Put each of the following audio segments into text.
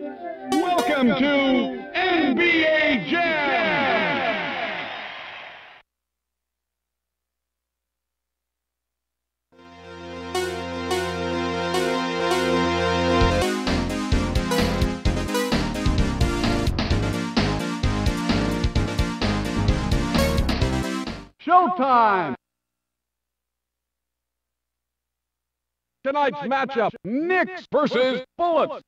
Welcome to NBA Jam! Showtime! Tonight's matchup, Knicks versus Bullets.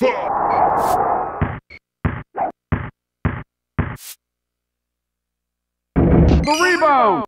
The rebound!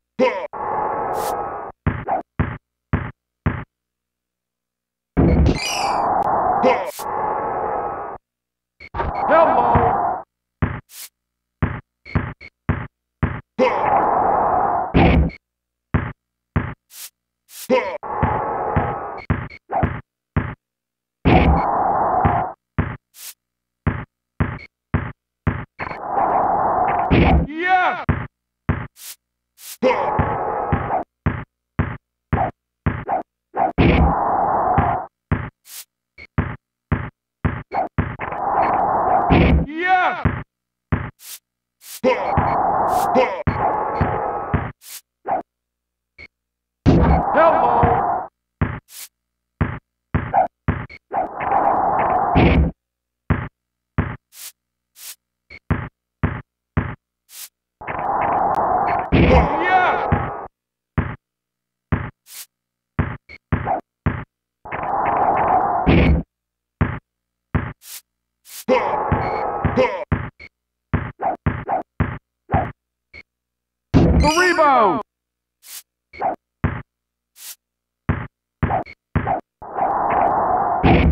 Rebound!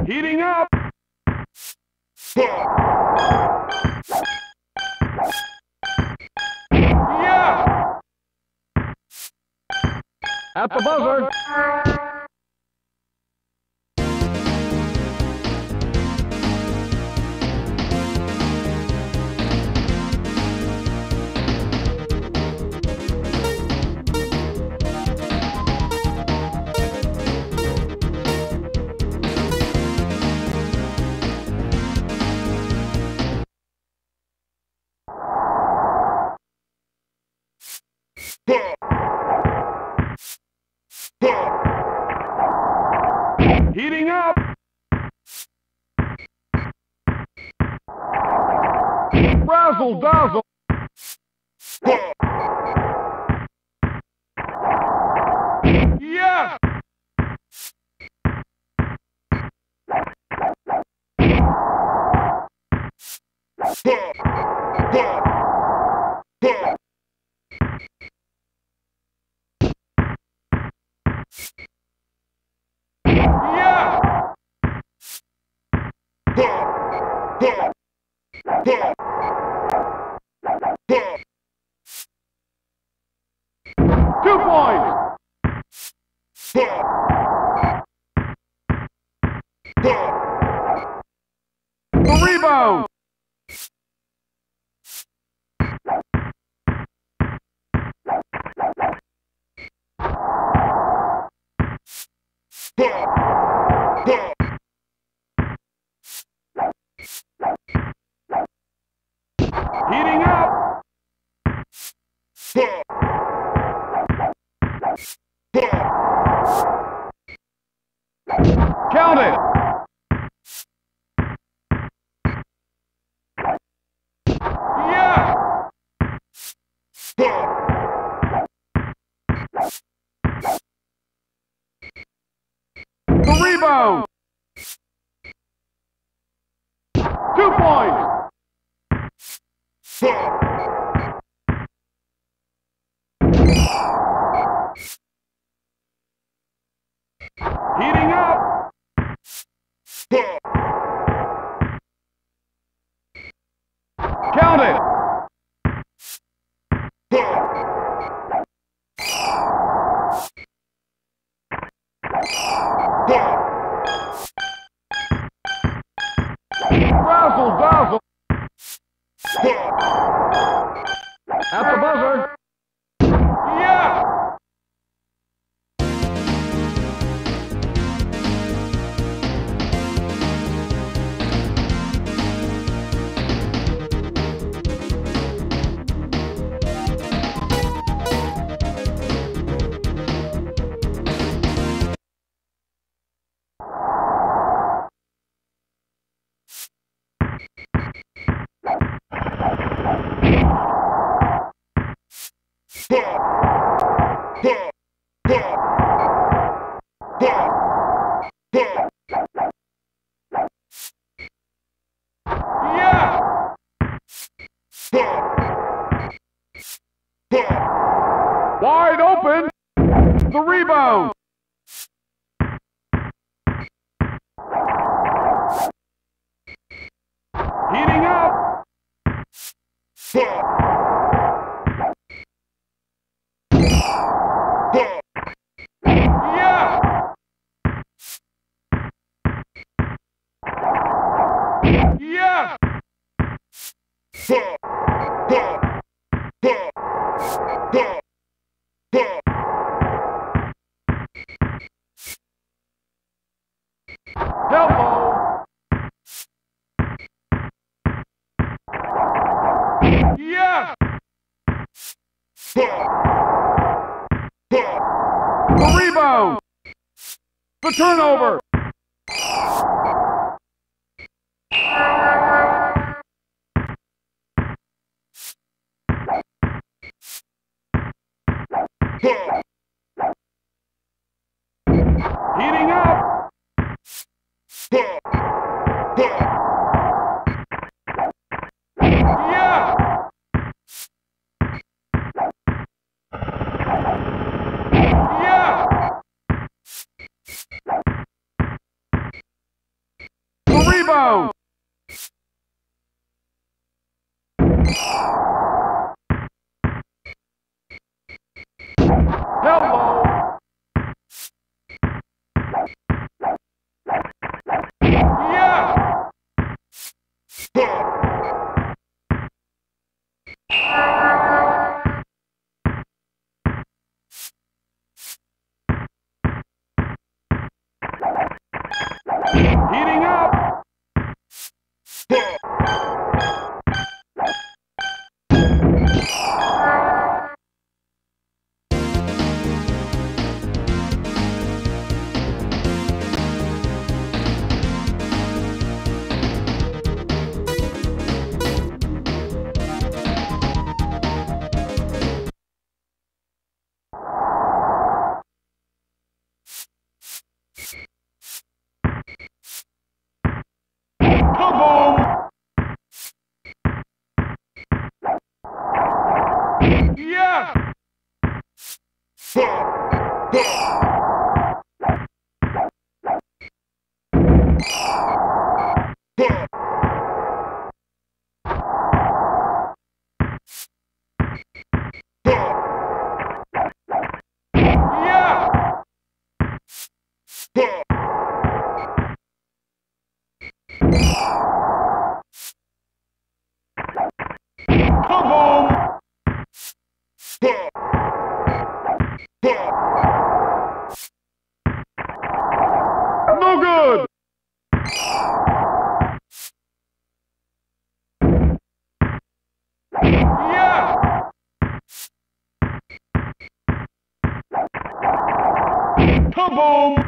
Heating up! Yeah! At the buzzer! voltavam Heating rebound. Two points. Heating up. Count it. Razzle Wide open. The rebound. Heating up. Turnover. The Yeah! Kaboom! Heating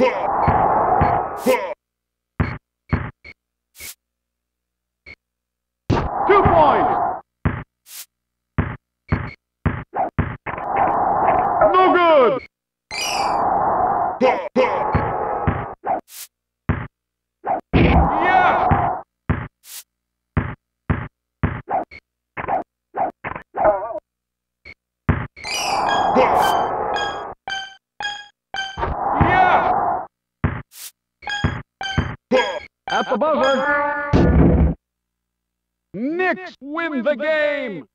Two the buzzer! Knicks win the game!